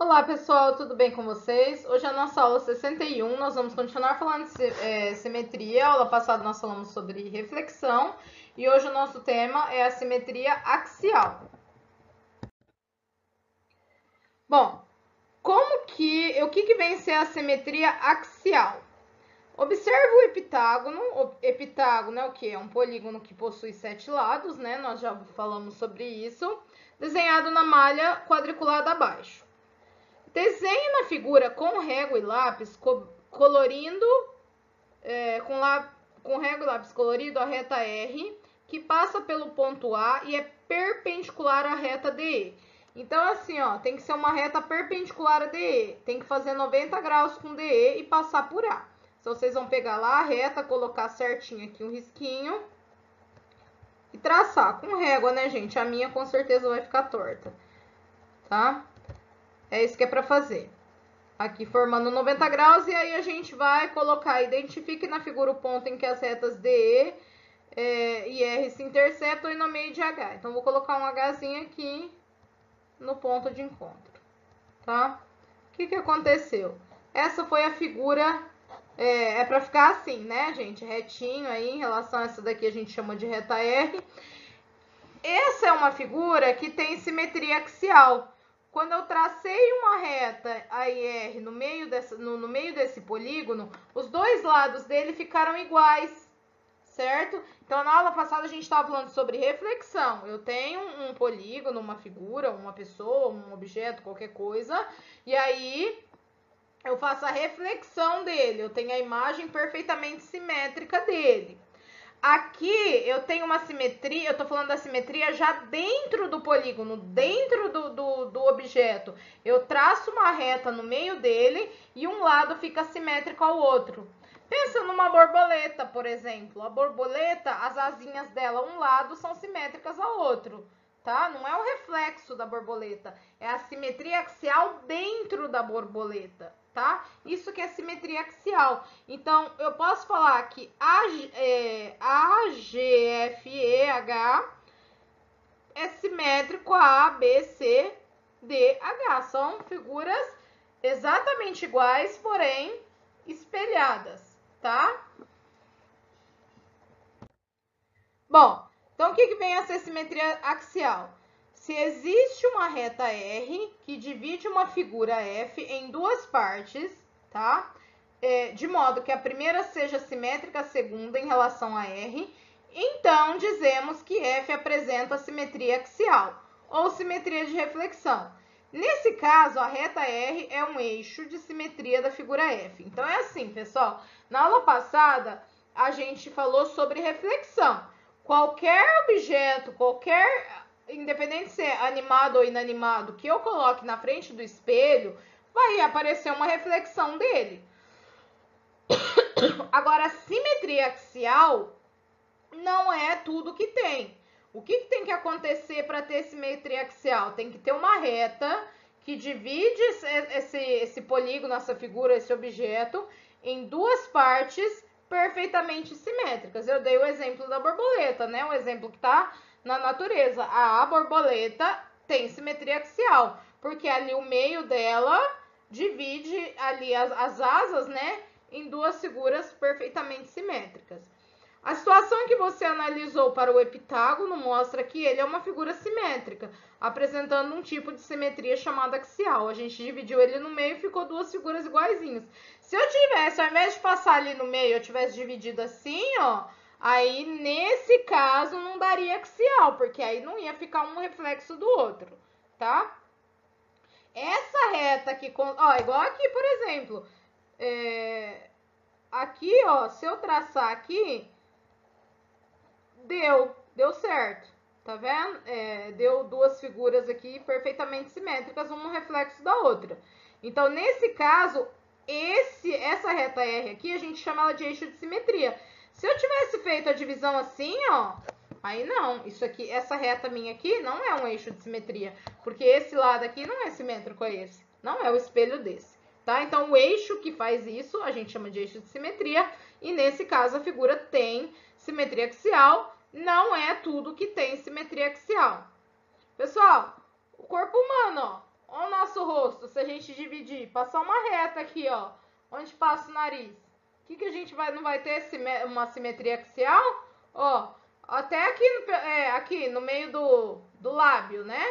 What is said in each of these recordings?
Olá pessoal, tudo bem com vocês? Hoje é a nossa aula 61, nós vamos continuar falando de é, simetria. A aula passada nós falamos sobre reflexão e hoje o nosso tema é a simetria axial. Bom, como que, o que, que vem ser a simetria axial? Observe o epitágono. O epitágono é o que? É um polígono que possui sete lados, né? Nós já falamos sobre isso. Desenhado na malha quadriculada abaixo. Desenhe na figura com régua e lápis, co colorindo, é, com, lá, com régua e lápis colorido a reta R, que passa pelo ponto A e é perpendicular à reta DE. Então, assim, ó, tem que ser uma reta perpendicular a DE. Tem que fazer 90 graus com DE e passar por A. Então, vocês vão pegar lá a reta, colocar certinho aqui um risquinho e traçar com régua, né, gente? A minha com certeza vai ficar torta, tá? É isso que é para fazer. Aqui formando 90 graus e aí a gente vai colocar, identifique na figura o ponto em que as retas DE é, e R se interceptam e no meio de H. Então, vou colocar um Hzinho aqui no ponto de encontro, tá? O que que aconteceu? Essa foi a figura, é, é para ficar assim, né, gente? Retinho aí, em relação a essa daqui a gente chama de reta R. Essa é uma figura que tem simetria axial. Quando eu tracei uma reta AIR no meio, dessa, no, no meio desse polígono, os dois lados dele ficaram iguais, certo? Então, na aula passada a gente estava falando sobre reflexão. Eu tenho um polígono, uma figura, uma pessoa, um objeto, qualquer coisa, e aí eu faço a reflexão dele. Eu tenho a imagem perfeitamente simétrica dele. Aqui eu tenho uma simetria, eu tô falando da simetria já dentro do polígono, dentro do, do, do, objeto. Eu traço uma reta no meio dele e um lado fica simétrico ao outro. Pensa numa borboleta, por exemplo. A borboleta, as asinhas dela, um lado são simétricas ao outro, tá? Não é o reflexo da borboleta, é a simetria axial dentro da borboleta tá? Isso que é simetria axial. Então, eu posso falar que a, é, a GFEH é simétrico a A, B, C, D, H. São figuras exatamente iguais, porém espelhadas, tá? Bom, então o que, que vem a ser simetria axial? Se existe uma reta R que divide uma figura F em duas partes, tá? É, de modo que a primeira seja simétrica à segunda em relação a R, então dizemos que F apresenta simetria axial ou simetria de reflexão. Nesse caso, a reta R é um eixo de simetria da figura F. Então é assim, pessoal. Na aula passada, a gente falou sobre reflexão. Qualquer objeto, qualquer independente de ser animado ou inanimado, que eu coloque na frente do espelho, vai aparecer uma reflexão dele. Agora, simetria axial não é tudo que tem. O que, tem que acontecer para ter simetria axial? Tem que ter uma reta que divide esse, esse, polígono, essa figura, esse objeto, em duas partes perfeitamente simétricas. Eu dei o exemplo da borboleta, né? O exemplo que está na natureza. A borboleta tem simetria axial, porque ali o meio dela divide ali as, as asas, né, em duas figuras perfeitamente simétricas. A situação que você analisou para o epitágono mostra que ele é uma figura simétrica, apresentando um tipo de simetria chamada axial. A gente dividiu ele no meio e ficou duas figuras iguaizinhas. Se eu tivesse, ao invés de passar ali no meio, eu tivesse dividido assim, ó, Aí, nesse caso, não daria axial, porque aí não ia ficar um reflexo do outro, tá? Essa reta aqui, ó, igual aqui, por exemplo, é, aqui, ó, se eu traçar aqui, deu, deu certo, tá vendo? É, deu duas figuras aqui perfeitamente simétricas, uma reflexo da outra. Então, nesse caso, esse, essa reta R aqui, a gente chama ela de eixo de simetria. Se eu tivesse feito a divisão assim, ó, aí não. Isso aqui, essa reta minha aqui não é um eixo de simetria, porque esse lado aqui não é simétrico a esse. Não é o espelho desse, tá? Então, o eixo que faz isso, a gente chama de eixo de simetria, e nesse caso a figura tem simetria axial, não é tudo que tem simetria axial. Pessoal, o corpo humano, ó, o nosso rosto, se a gente dividir, passar uma reta aqui, ó, onde passa o nariz, que, que a gente vai, não vai ter uma simetria axial? Ó, até aqui no, é, aqui no meio do, do lábio, né?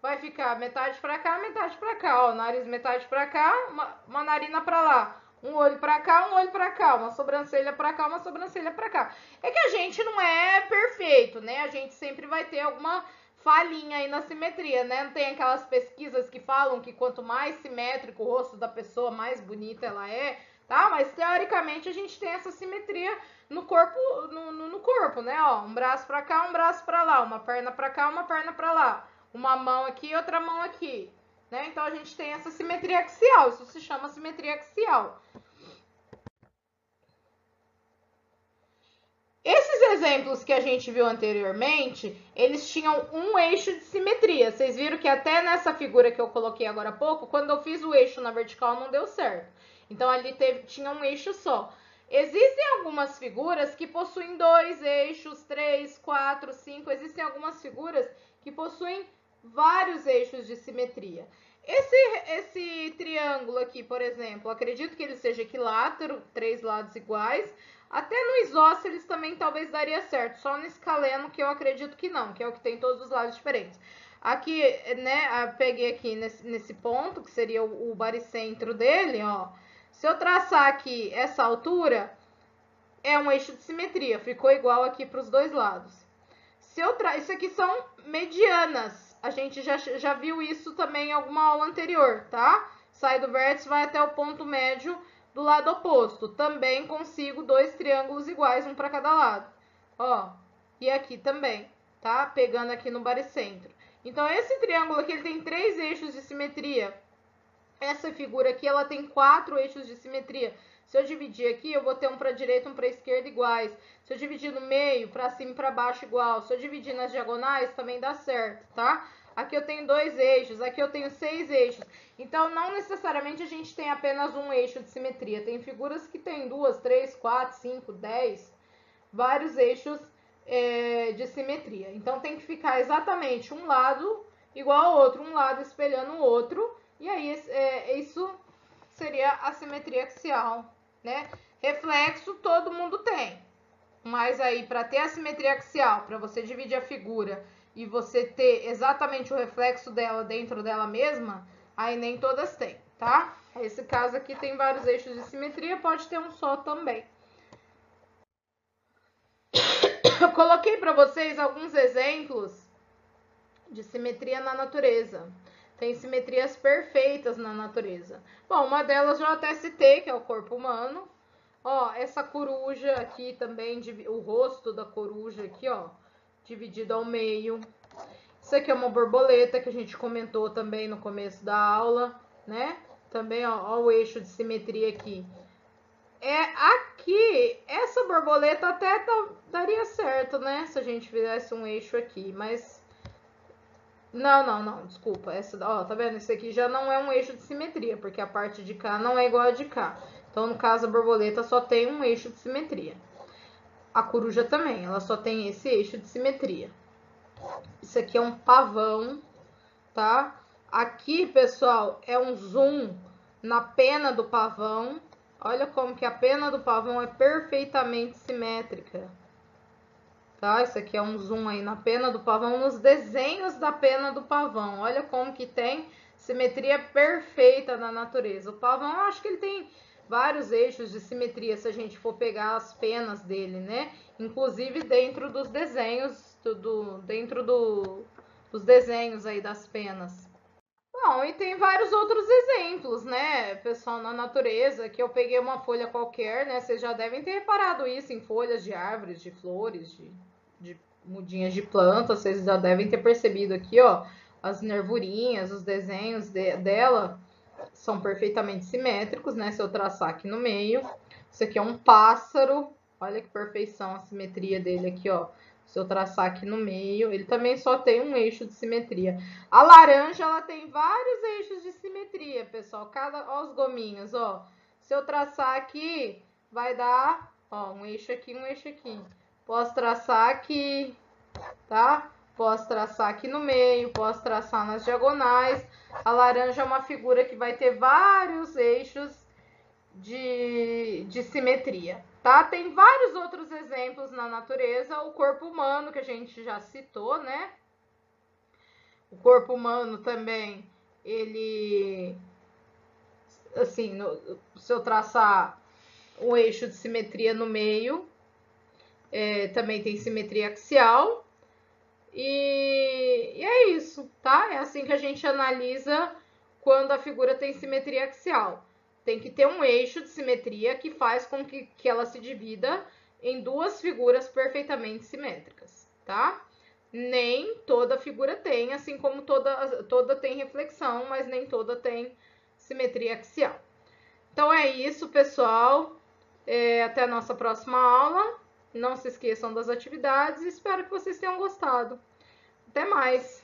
Vai ficar metade pra cá, metade pra cá, ó, nariz metade pra cá, uma, uma narina pra lá. Um olho para cá, um olho para cá, uma sobrancelha para cá, uma sobrancelha para cá. É que a gente não é perfeito, né? A gente sempre vai ter alguma falhinha aí na simetria, né? Não tem aquelas pesquisas que falam que quanto mais simétrico o rosto da pessoa, mais bonita ela é, tá? Mas teoricamente a gente tem essa simetria no corpo, no, no, no corpo, né? Ó, um braço para cá, um braço para lá, uma perna para cá, uma perna para lá, uma mão aqui, outra mão aqui, né? Então a gente tem essa simetria axial, isso se chama simetria axial. Esses exemplos que a gente viu anteriormente, eles tinham um eixo de simetria. Vocês viram que até nessa figura que eu coloquei agora há pouco, quando eu fiz o eixo na vertical não deu certo. Então ali teve, tinha um eixo só. Existem algumas figuras que possuem dois eixos, três, quatro, cinco. Existem algumas figuras que possuem vários eixos de simetria. Esse, esse triângulo aqui, por exemplo, acredito que ele seja equilátero, três lados iguais. Até no isósceles também talvez daria certo, só no escaleno que eu acredito que não, que é o que tem todos os lados diferentes. Aqui, né, peguei aqui nesse, nesse ponto, que seria o, o baricentro dele, ó. Se eu traçar aqui essa altura, é um eixo de simetria, ficou igual aqui para os dois lados. Se eu tra... Isso aqui são medianas, a gente já, já viu isso também em alguma aula anterior, tá? Sai do vértice, vai até o ponto médio do lado oposto. Também consigo dois triângulos iguais, um para cada lado. Ó, e aqui também, tá? Pegando aqui no baricentro. Então, esse triângulo aqui, ele tem três eixos de simetria. Essa figura aqui, ela tem quatro eixos de simetria. Se eu dividir aqui, eu vou ter um para direita, um para esquerda iguais. Se eu dividir no meio, para cima e para baixo igual. Se eu dividir nas diagonais, também dá certo, tá? Aqui eu tenho dois eixos, aqui eu tenho seis eixos. Então, não necessariamente a gente tem apenas um eixo de simetria. Tem figuras que tem duas, três, quatro, cinco, dez, vários eixos é, de simetria. Então, tem que ficar exatamente um lado igual ao outro, um lado espelhando o outro. E aí, é, isso seria a simetria axial, né? Reflexo todo mundo tem. Mas aí, para ter a simetria axial, para você dividir a figura e você ter exatamente o reflexo dela dentro dela mesma, aí nem todas têm, tá? Esse caso aqui tem vários eixos de simetria, pode ter um só também. Eu coloquei para vocês alguns exemplos de simetria na natureza. Tem simetrias perfeitas na natureza. Bom, uma delas eu até citei, que é o corpo humano. Ó, essa coruja aqui também, o rosto da coruja aqui, ó dividido ao meio. Isso aqui é uma borboleta que a gente comentou também no começo da aula, né? Também, ó, ó o eixo de simetria aqui. É aqui, essa borboleta até daria certo, né? Se a gente fizesse um eixo aqui, mas... Não, não, não, desculpa. Essa, ó, tá vendo? Esse aqui já não é um eixo de simetria, porque a parte de cá não é igual a de cá. Então, no caso, a borboleta só tem um eixo de simetria. A coruja também, ela só tem esse eixo de simetria. Isso aqui é um pavão, tá? Aqui, pessoal, é um zoom na pena do pavão. Olha como que a pena do pavão é perfeitamente simétrica. Tá? Isso aqui é um zoom aí na pena do pavão, nos desenhos da pena do pavão. Olha como que tem simetria perfeita na natureza. O pavão, eu acho que ele tem vários eixos de simetria se a gente for pegar as penas dele, né? Inclusive dentro dos desenhos, do, dentro do, dos desenhos aí das penas. Bom, e tem vários outros exemplos, né, pessoal, na natureza, que eu peguei uma folha qualquer, né? Vocês já devem ter reparado isso em folhas de árvores, de flores, de, de mudinhas de planta, vocês já devem ter percebido aqui, ó, as nervurinhas, os desenhos de, dela são perfeitamente simétricos, né? Se eu traçar aqui no meio. Isso aqui é um pássaro. Olha que perfeição a simetria dele aqui, ó. Se eu traçar aqui no meio, ele também só tem um eixo de simetria. A laranja, ela tem vários eixos de simetria, pessoal. Cada, ó os gominhos, ó. Se eu traçar aqui, vai dar, ó, um eixo aqui, um eixo aqui. Posso traçar aqui, tá? posso traçar aqui no meio, posso traçar nas diagonais. A laranja é uma figura que vai ter vários eixos de, de simetria, tá? Tem vários outros exemplos na natureza. O corpo humano, que a gente já citou, né? O corpo humano também, ele... Assim, no, se eu traçar um eixo de simetria no meio, é, também tem simetria axial. E, e, é isso, tá? É assim que a gente analisa quando a figura tem simetria axial. Tem que ter um eixo de simetria que faz com que, que ela se divida em duas figuras perfeitamente simétricas, tá? Nem toda figura tem, assim como toda, toda tem reflexão, mas nem toda tem simetria axial. Então é isso, pessoal. É, até a nossa próxima aula. Não se esqueçam das atividades. Espero que vocês tenham gostado. Até mais!